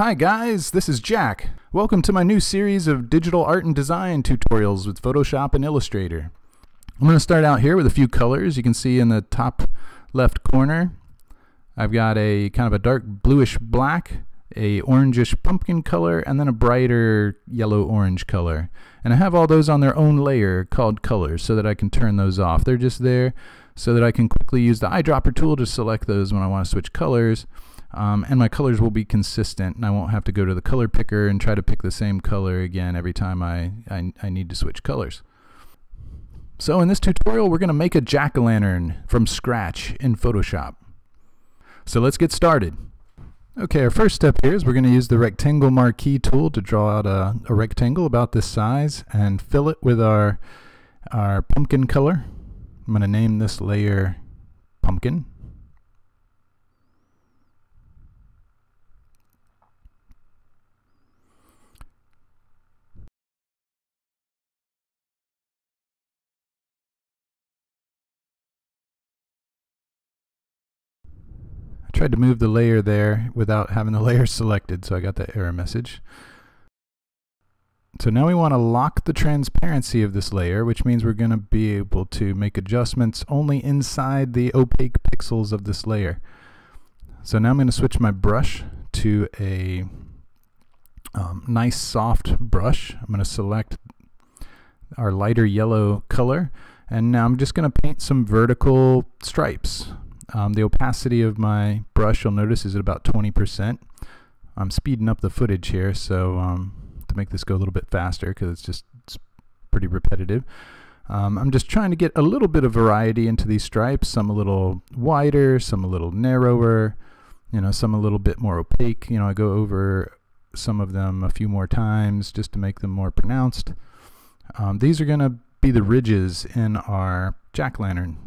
Hi guys, this is Jack. Welcome to my new series of digital art and design tutorials with Photoshop and Illustrator. I'm going to start out here with a few colors. You can see in the top left corner I've got a kind of a dark bluish black, a orangish pumpkin color, and then a brighter yellow orange color. And I have all those on their own layer called colors so that I can turn those off. They're just there so that I can quickly use the eyedropper tool to select those when I want to switch colors um, and my colors will be consistent and I won't have to go to the color picker and try to pick the same color again every time I, I, I need to switch colors. So in this tutorial we're going to make a jack-o'-lantern from scratch in Photoshop. So let's get started. Okay, our first step here is we're going to use the rectangle marquee tool to draw out a, a rectangle about this size and fill it with our, our pumpkin color. I'm going to name this layer pumpkin. Tried to move the layer there without having the layer selected, so I got that error message. So now we want to lock the transparency of this layer, which means we're going to be able to make adjustments only inside the opaque pixels of this layer. So now I'm going to switch my brush to a um, nice soft brush. I'm going to select our lighter yellow color and now I'm just going to paint some vertical stripes. Um, the opacity of my brush, you'll notice, is at about 20%. I'm speeding up the footage here, so um, to make this go a little bit faster, because it's just it's pretty repetitive. Um, I'm just trying to get a little bit of variety into these stripes, some a little wider, some a little narrower, you know, some a little bit more opaque. You know, I go over some of them a few more times just to make them more pronounced. Um, these are going to be the ridges in our jack-lantern.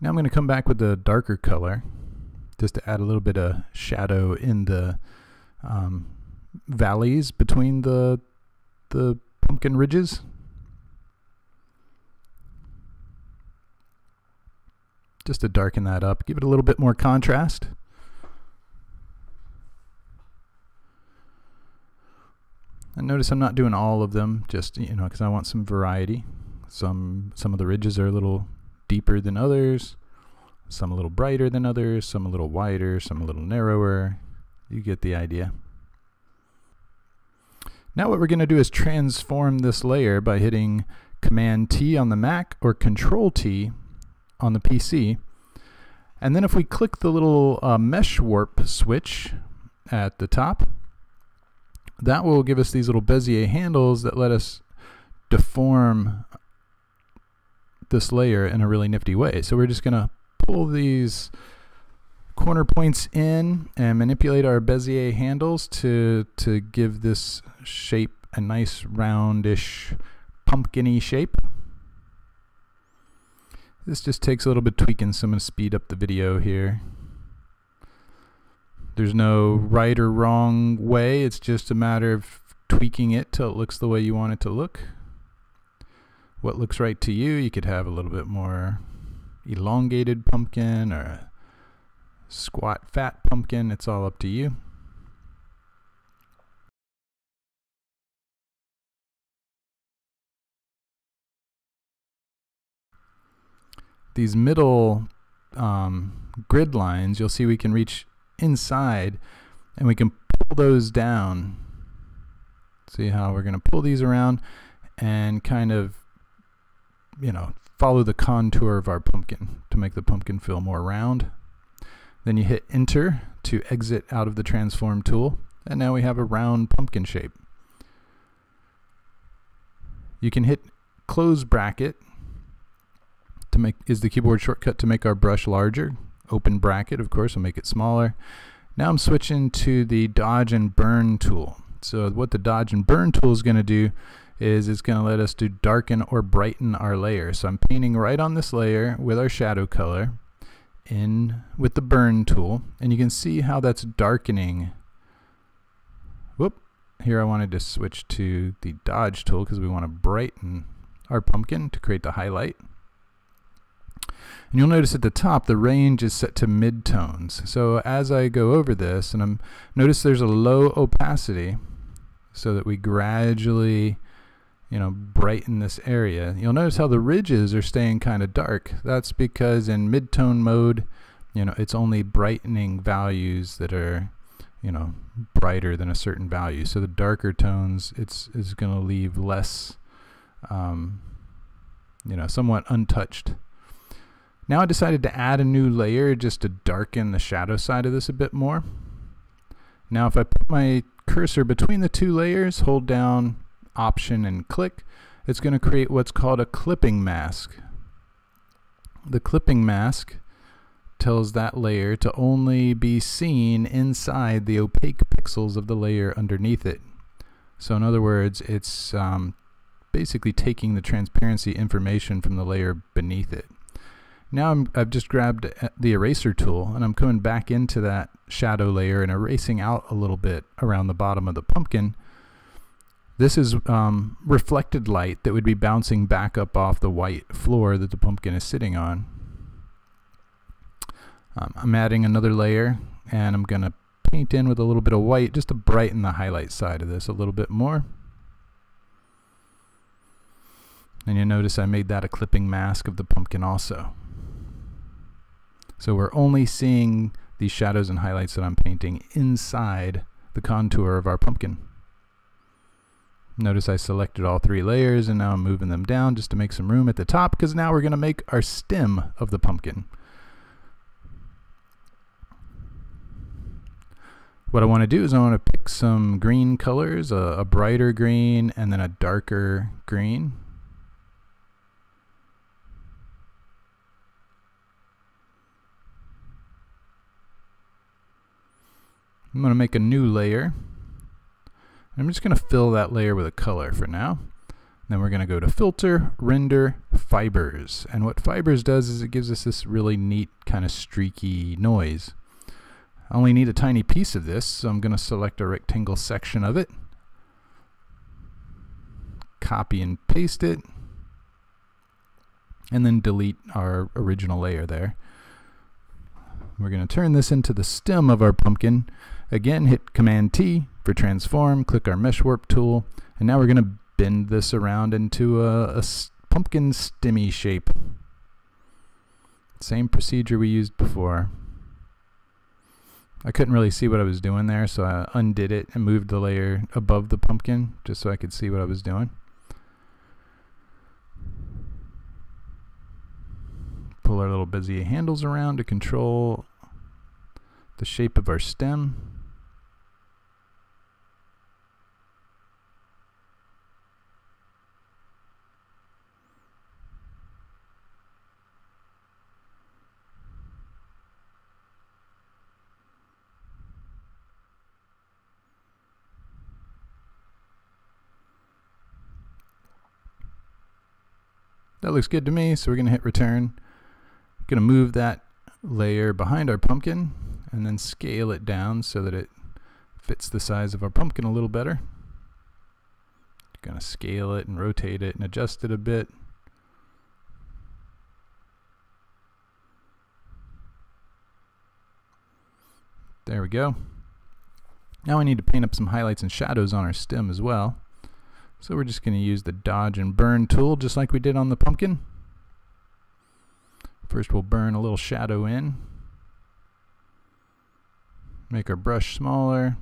Now I'm going to come back with a darker color just to add a little bit of shadow in the um, valleys between the, the pumpkin ridges. Just to darken that up, give it a little bit more contrast. And notice I'm not doing all of them, just you know, because I want some variety. Some some of the ridges are a little deeper than others, some a little brighter than others, some a little wider, some a little narrower. You get the idea. Now what we're going to do is transform this layer by hitting Command T on the Mac or Control T on the PC. And then if we click the little uh, mesh warp switch at the top, that will give us these little Bezier handles that let us deform this layer in a really nifty way. So we're just going to pull these corner points in and manipulate our Bezier handles to, to give this shape a nice roundish pumpkiny shape. This just takes a little bit tweaking, so I'm going to speed up the video here. There's no right or wrong way, it's just a matter of tweaking it till it looks the way you want it to look what looks right to you. You could have a little bit more elongated pumpkin or a squat fat pumpkin. It's all up to you. These middle um, grid lines, you'll see we can reach inside and we can pull those down. See how we're going to pull these around and kind of you know, follow the contour of our pumpkin to make the pumpkin feel more round. Then you hit enter to exit out of the transform tool and now we have a round pumpkin shape. You can hit close bracket to make is the keyboard shortcut to make our brush larger. Open bracket of course will make it smaller. Now I'm switching to the dodge and burn tool. So what the dodge and burn tool is going to do is it's going to let us do darken or brighten our layer. So I'm painting right on this layer with our shadow color in with the burn tool and you can see how that's darkening. Whoop. Here I wanted to switch to the dodge tool because we want to brighten our pumpkin to create the highlight. And you'll notice at the top the range is set to midtones. So as I go over this, and I'm notice there's a low opacity so that we gradually you know, brighten this area. You'll notice how the ridges are staying kind of dark. That's because in midtone mode, you know, it's only brightening values that are, you know, brighter than a certain value. So the darker tones, it's is going to leave less, um, you know, somewhat untouched. Now I decided to add a new layer just to darken the shadow side of this a bit more. Now if I put my cursor between the two layers, hold down option and click, it's going to create what's called a clipping mask. The clipping mask tells that layer to only be seen inside the opaque pixels of the layer underneath it. So in other words, it's um, basically taking the transparency information from the layer beneath it. Now i have just grabbed uh, the eraser tool and I'm coming back into that shadow layer and erasing out a little bit around the bottom of the pumpkin this is um, reflected light that would be bouncing back up off the white floor that the pumpkin is sitting on. Um, I'm adding another layer and I'm going to paint in with a little bit of white just to brighten the highlight side of this a little bit more. And you notice I made that a clipping mask of the pumpkin also. So we're only seeing these shadows and highlights that I'm painting inside the contour of our pumpkin. Notice I selected all three layers and now I'm moving them down just to make some room at the top because now we're going to make our stem of the pumpkin. What I want to do is I want to pick some green colors, a, a brighter green and then a darker green. I'm going to make a new layer. I'm just going to fill that layer with a color for now. Then we're going to go to Filter, Render, Fibers. And what Fibers does is it gives us this really neat kind of streaky noise. I only need a tiny piece of this, so I'm going to select a rectangle section of it. Copy and paste it. And then delete our original layer there. We're going to turn this into the stem of our pumpkin. Again, hit Command T for transform, click our mesh warp tool, and now we're going to bend this around into a, a pumpkin stemmy shape. Same procedure we used before. I couldn't really see what I was doing there, so I undid it and moved the layer above the pumpkin just so I could see what I was doing. Pull our little Bezier handles around to control the shape of our stem. That looks good to me, so we're going to hit return. Going to move that layer behind our pumpkin and then scale it down so that it fits the size of our pumpkin a little better. Going to scale it and rotate it and adjust it a bit. There we go. Now we need to paint up some highlights and shadows on our stem as well. So we're just going to use the dodge and burn tool just like we did on the pumpkin. First we'll burn a little shadow in. Make our brush smaller.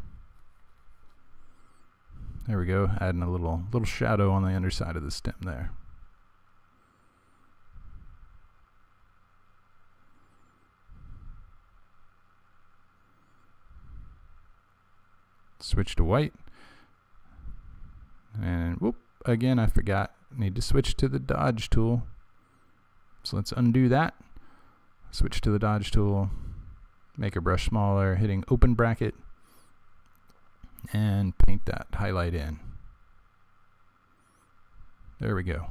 There we go, adding a little little shadow on the underside of the stem there. Switch to white. And whoop, again I forgot. Need to switch to the dodge tool. So let's undo that. Switch to the dodge tool. Make a brush smaller, hitting open bracket. And paint that highlight in. There we go.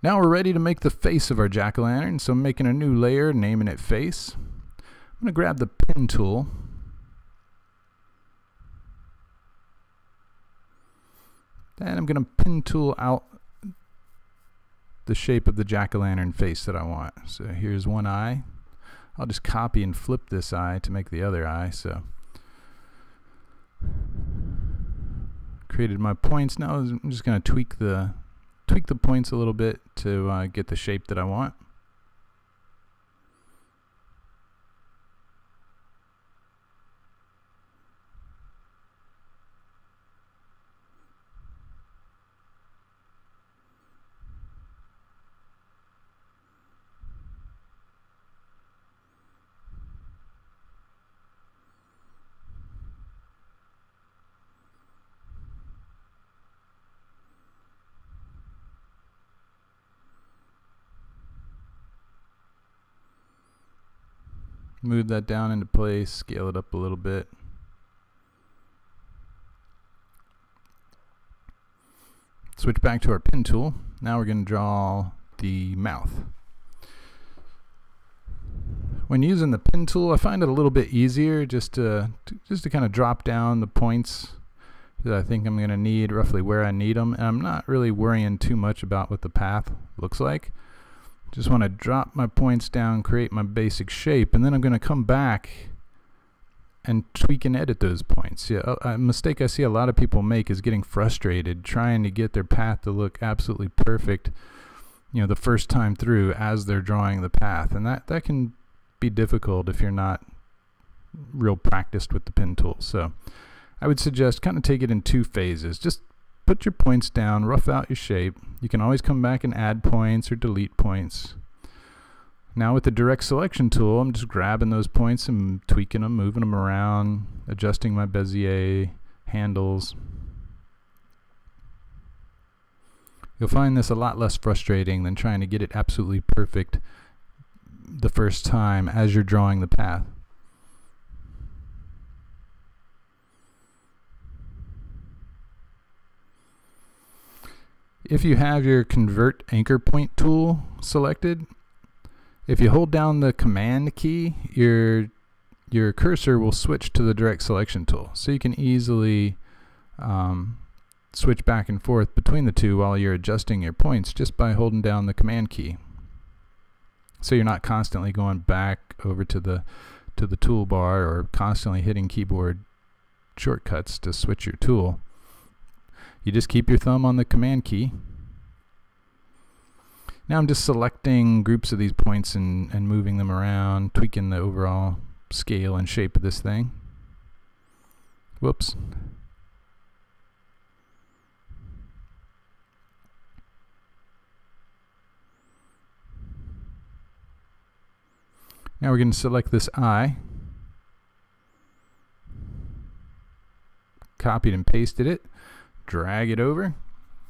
Now we're ready to make the face of our jack-o'-lantern, so I'm making a new layer, naming it face. I'm going to grab the pen tool. And I'm going to pen tool out the shape of the jack-o'-lantern face that I want. So here's one eye. I'll just copy and flip this eye to make the other eye. So created my points. Now I'm just going to tweak the tweak the points a little bit to uh, get the shape that I want. Move that down into place, scale it up a little bit. Switch back to our pen tool. Now we're going to draw the mouth. When using the pen tool, I find it a little bit easier just to, to just to kind of drop down the points that I think I'm going to need, roughly where I need them. And I'm not really worrying too much about what the path looks like. Just want to drop my points down, create my basic shape, and then I'm going to come back and tweak and edit those points. Yeah, a, a mistake I see a lot of people make is getting frustrated trying to get their path to look absolutely perfect, you know, the first time through as they're drawing the path. And that, that can be difficult if you're not real practiced with the pen tool. So I would suggest kind of take it in two phases. Just put your points down, rough out your shape. You can always come back and add points or delete points. Now with the direct selection tool, I'm just grabbing those points and tweaking them, moving them around, adjusting my Bezier handles. You'll find this a lot less frustrating than trying to get it absolutely perfect the first time as you're drawing the path. If you have your convert anchor point tool selected, if you hold down the command key, your your cursor will switch to the direct selection tool. So you can easily um, switch back and forth between the two while you're adjusting your points just by holding down the command key. So you're not constantly going back over to the to the toolbar or constantly hitting keyboard shortcuts to switch your tool you just keep your thumb on the command key. Now I'm just selecting groups of these points and, and moving them around, tweaking the overall scale and shape of this thing. Whoops. Now we're going to select this eye. Copied and pasted it drag it over.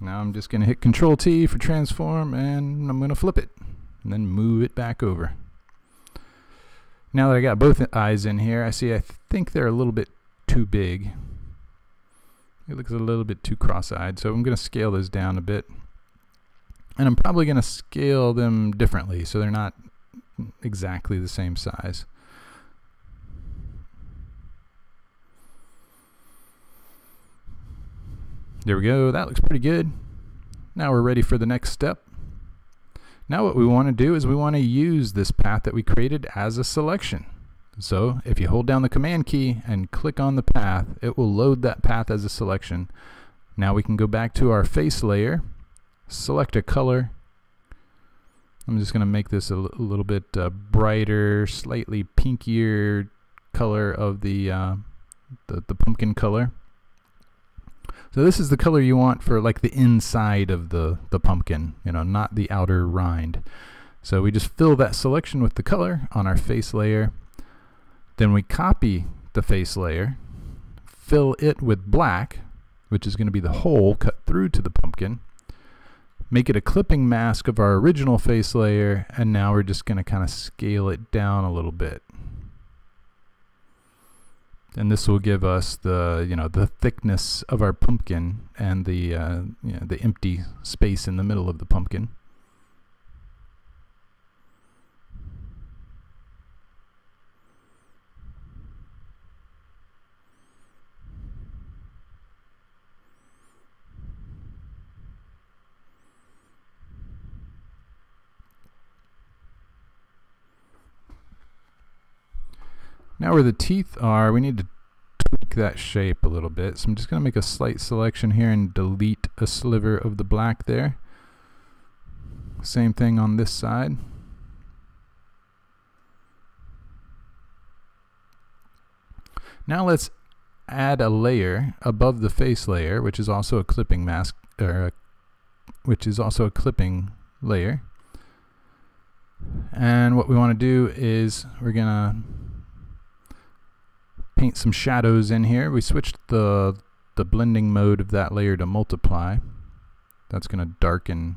Now I'm just going to hit Control T for transform and I'm going to flip it and then move it back over. Now that I got both eyes in here, I see I think they're a little bit too big. It looks a little bit too cross-eyed, so I'm going to scale those down a bit. And I'm probably going to scale them differently so they're not exactly the same size. There we go. That looks pretty good. Now we're ready for the next step. Now what we want to do is we want to use this path that we created as a selection. So if you hold down the command key and click on the path, it will load that path as a selection. Now we can go back to our face layer, select a color. I'm just going to make this a little bit uh, brighter, slightly pinkier color of the, uh, the, the pumpkin color. So this is the color you want for like the inside of the, the pumpkin, you know, not the outer rind. So we just fill that selection with the color on our face layer. Then we copy the face layer, fill it with black, which is going to be the hole cut through to the pumpkin. Make it a clipping mask of our original face layer, and now we're just going to kind of scale it down a little bit and this will give us the you know the thickness of our pumpkin and the uh, you know, the empty space in the middle of the pumpkin. Now where the teeth are, we need to tweak that shape a little bit. So I'm just going to make a slight selection here and delete a sliver of the black there. Same thing on this side. Now let's add a layer above the face layer, which is also a clipping mask, or a, which is also a clipping layer. And what we want to do is we're gonna paint some shadows in here. We switched the the blending mode of that layer to multiply. That's gonna darken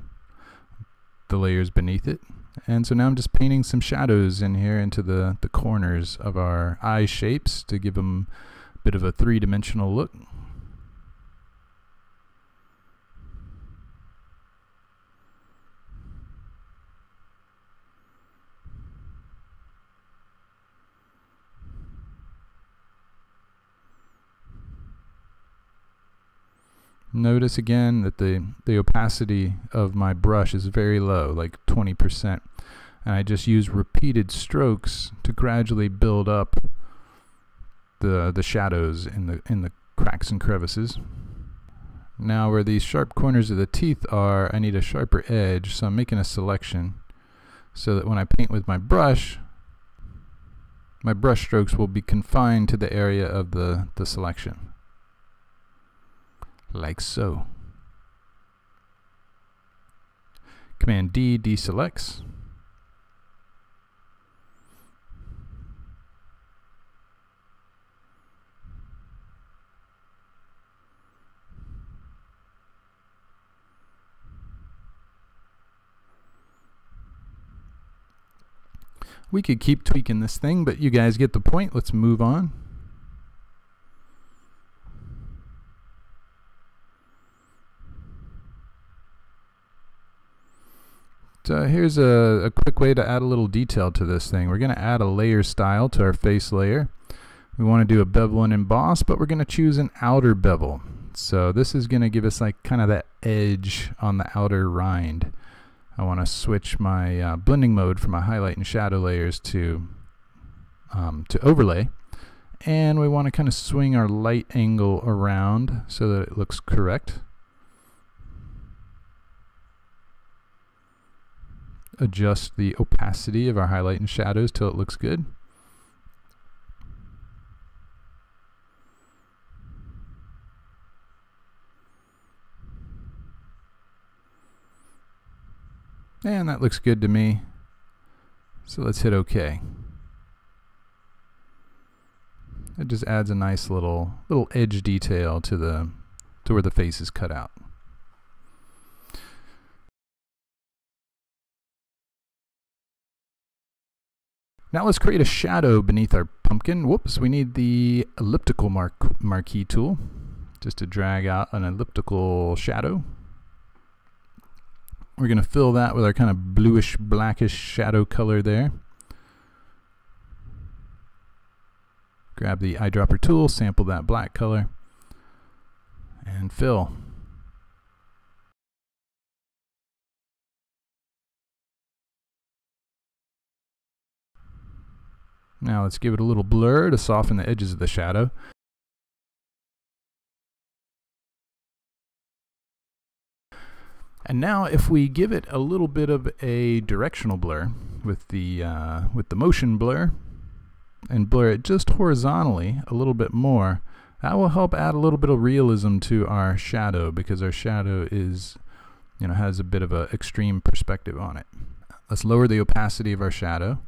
the layers beneath it. And so now I'm just painting some shadows in here into the, the corners of our eye shapes to give them a bit of a three-dimensional look. Notice again that the, the opacity of my brush is very low, like 20%. And I just use repeated strokes to gradually build up the, the shadows in the, in the cracks and crevices. Now where these sharp corners of the teeth are, I need a sharper edge, so I'm making a selection so that when I paint with my brush, my brush strokes will be confined to the area of the, the selection like so. Command D deselects. We could keep tweaking this thing, but you guys get the point. Let's move on. Uh, here's a, a quick way to add a little detail to this thing. We're going to add a layer style to our face layer. We want to do a bevel and emboss, but we're going to choose an outer bevel. So this is going to give us like kind of that edge on the outer rind. I want to switch my uh, blending mode from my highlight and shadow layers to um, to overlay and we want to kind of swing our light angle around so that it looks correct. Adjust the opacity of our highlight and shadows till it looks good. And that looks good to me. So let's hit OK. It just adds a nice little little edge detail to the to where the face is cut out. Now let's create a shadow beneath our pumpkin. Whoops, we need the elliptical mark marquee tool just to drag out an elliptical shadow. We're going to fill that with our kind of bluish blackish shadow color there. Grab the eyedropper tool, sample that black color, and fill. Now let's give it a little blur to soften the edges of the shadow. And now if we give it a little bit of a directional blur with the, uh, with the motion blur and blur it just horizontally a little bit more, that will help add a little bit of realism to our shadow because our shadow is, you know, has a bit of an extreme perspective on it. Let's lower the opacity of our shadow.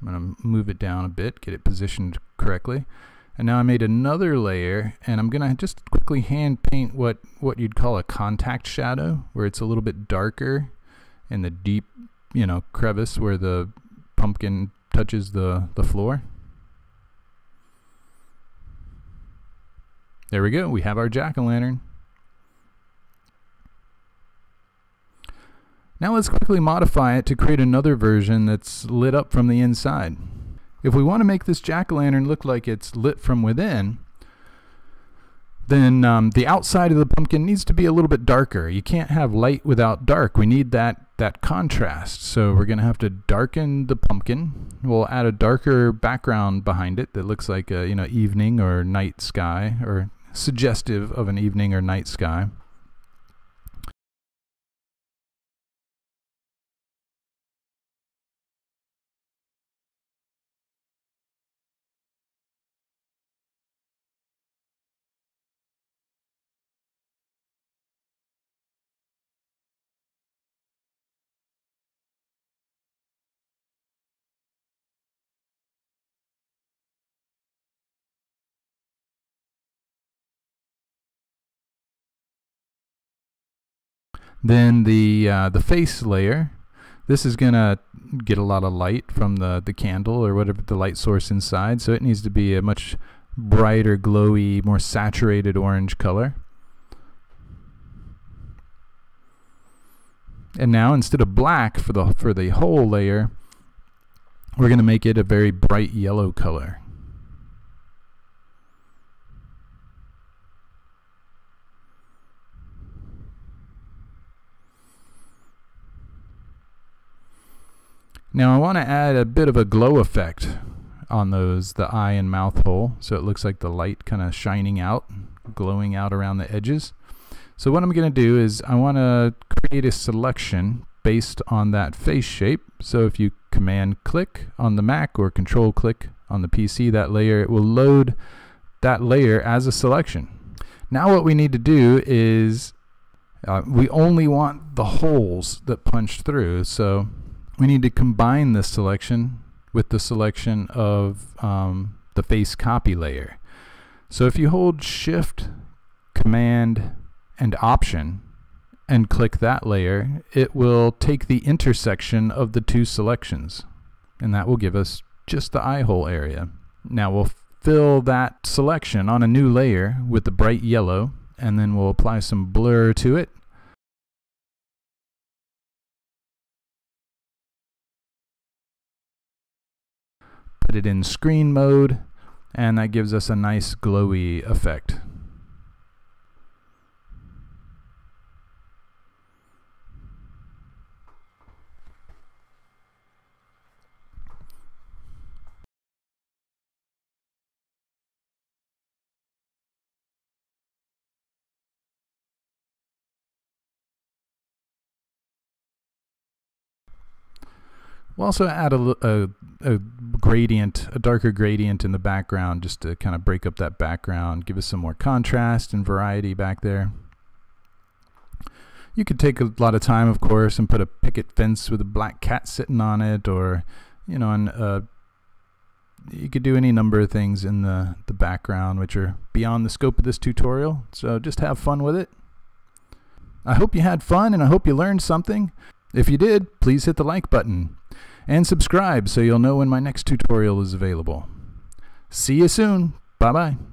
I'm going to move it down a bit, get it positioned correctly. And now I made another layer, and I'm going to just quickly hand paint what, what you'd call a contact shadow, where it's a little bit darker in the deep, you know, crevice where the pumpkin touches the, the floor. There we go, we have our jack-o'-lantern. Now let's quickly modify it to create another version that's lit up from the inside. If we want to make this jack-o'-lantern look like it's lit from within, then um, the outside of the pumpkin needs to be a little bit darker. You can't have light without dark. We need that that contrast. So we're going to have to darken the pumpkin. We'll add a darker background behind it that looks like a you know evening or night sky or suggestive of an evening or night sky. Then the uh, the face layer, this is gonna get a lot of light from the the candle or whatever the light source inside, so it needs to be a much brighter, glowy, more saturated orange color. And now instead of black for the for the whole layer, we're going to make it a very bright yellow color. Now I want to add a bit of a glow effect on those, the eye and mouth hole, so it looks like the light kind of shining out, glowing out around the edges. So what I'm going to do is I want to create a selection based on that face shape. So if you command click on the Mac or control click on the PC, that layer, it will load that layer as a selection. Now what we need to do is uh, we only want the holes that punch through. So we need to combine this selection with the selection of um, the face copy layer. So if you hold shift, command, and option and click that layer, it will take the intersection of the two selections. And that will give us just the eye hole area. Now we'll fill that selection on a new layer with the bright yellow and then we'll apply some blur to it put it in screen mode, and that gives us a nice glowy effect. We'll also add a, a, a, gradient, a darker gradient in the background just to kind of break up that background, give us some more contrast and variety back there. You could take a lot of time, of course, and put a picket fence with a black cat sitting on it, or, you know, and, uh, you could do any number of things in the, the background which are beyond the scope of this tutorial. So just have fun with it. I hope you had fun and I hope you learned something. If you did, please hit the like button and subscribe so you'll know when my next tutorial is available. See you soon. Bye bye.